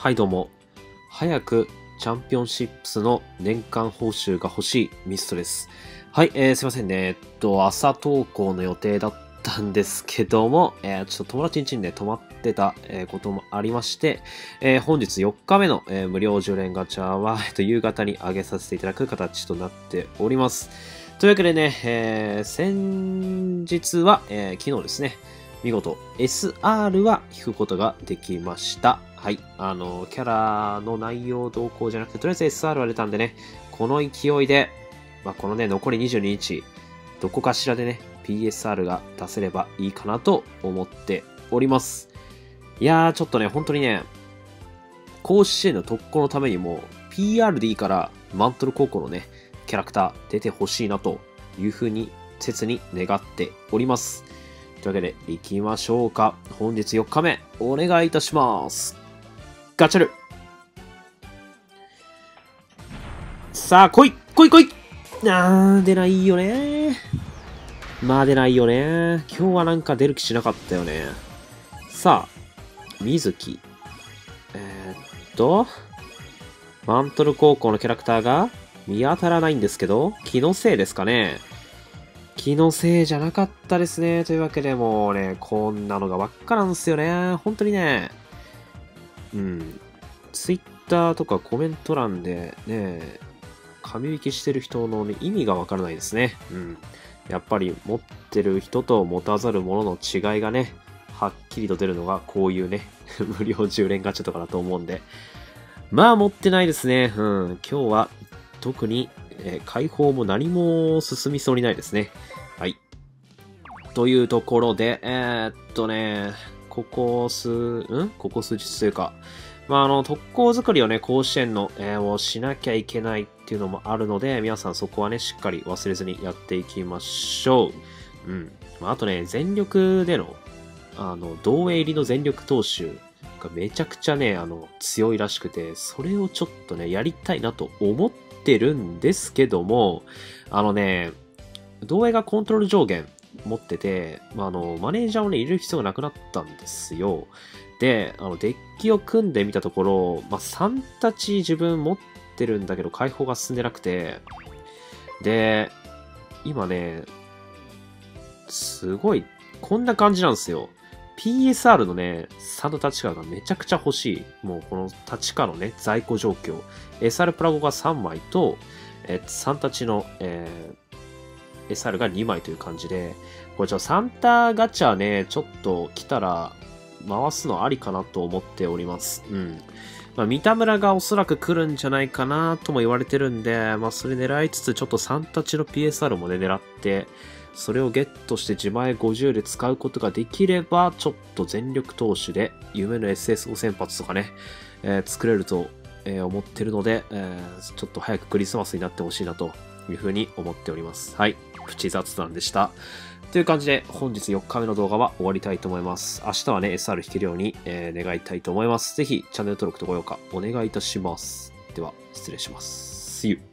はいどうも。早くチャンピオンシップスの年間報酬が欲しいミストです。はい、えー、すいませんね。えっと、朝投稿の予定だったんですけども、えー、ちょっと友達ん家にね、泊まってた、えー、こともありまして、えー、本日4日目の、えー、無料10連ガチャは、えっと、夕方に上げさせていただく形となっております。というわけでね、えー、先日は、えー、昨日ですね、見事 SR は引くことができました。はい。あの、キャラの内容動向じゃなくて、とりあえず SR は出たんでね、この勢いで、まあ、このね、残り22日、どこかしらでね、PSR が出せればいいかなと思っております。いやー、ちょっとね、本当にね、甲子園の特攻のためにも、PR でいいから、マントル高校のね、キャラクター出てほしいなというふうに、切に願っております。というわけで、行きましょうか。本日4日目、お願いいたします。ガチャルさあ、来い来い来いあー、出ないよねまあ出ないよね今日はなんか出る気しなかったよね。さあ、水木。えー、っと、マントル高校のキャラクターが見当たらないんですけど、気のせいですかね気のせいじゃなかったですね。というわけでもうね、こんなのがばっかなんすよね。本当にね、うん、ツイッターとかコメント欄でね、紙引きしてる人の、ね、意味がわからないですね。うん。やっぱり持ってる人と持たざる者の違いがね、はっきりと出るのがこういうね、無料10連ガチャとかだと思うんで。まあ持ってないですね。うん。今日は特に、えー、解放も何も進みそうにないですね。はい。というところで、えー、っとね、ここ数、ん？ここ数日というか、まあ、あの、特攻作りをね、甲子園の、えー、をしなきゃいけないっていうのもあるので、皆さんそこはね、しっかり忘れずにやっていきましょう。うん。まあ、あとね、全力での、あの、同営入りの全力投手がめちゃくちゃね、あの、強いらしくて、それをちょっとね、やりたいなと思ってるんですけども、あのね、同営がコントロール上限持ってて、まあ、あの、マネージャーをね、入れる必要がなくなったんですよ。で、あの、デッキを組んでみたところ、まあ、3たち自分持ってるんだけど、解放が進んでなくて、で、今ね、すごい、こんな感じなんですよ。PSR のね、サンド立川がめちゃくちゃ欲しい。もうこの立川のね、在庫状況。SR プラゴが3枚と、えサンタチの、えー、SR が2枚という感じで、これちょ、サンタガチャね、ちょっと来たら回すのありかなと思っております。うん。まあ、三田村がおそらく来るんじゃないかなとも言われてるんで、まあ、それ狙いつつ、ちょっとサンタチの PSR もね、狙って、それをゲットして自前50で使うことができれば、ちょっと全力投手で夢の SS5 先発とかね、えー、作れると、えー、思ってるので、えー、ちょっと早くクリスマスになってほしいなというふうに思っております。はい。プチ雑談でした。という感じで本日4日目の動画は終わりたいと思います。明日はね、SR 弾けるように、えー、願いたいと思います。ぜひチャンネル登録と高評価お願いいたします。では、失礼します。See you.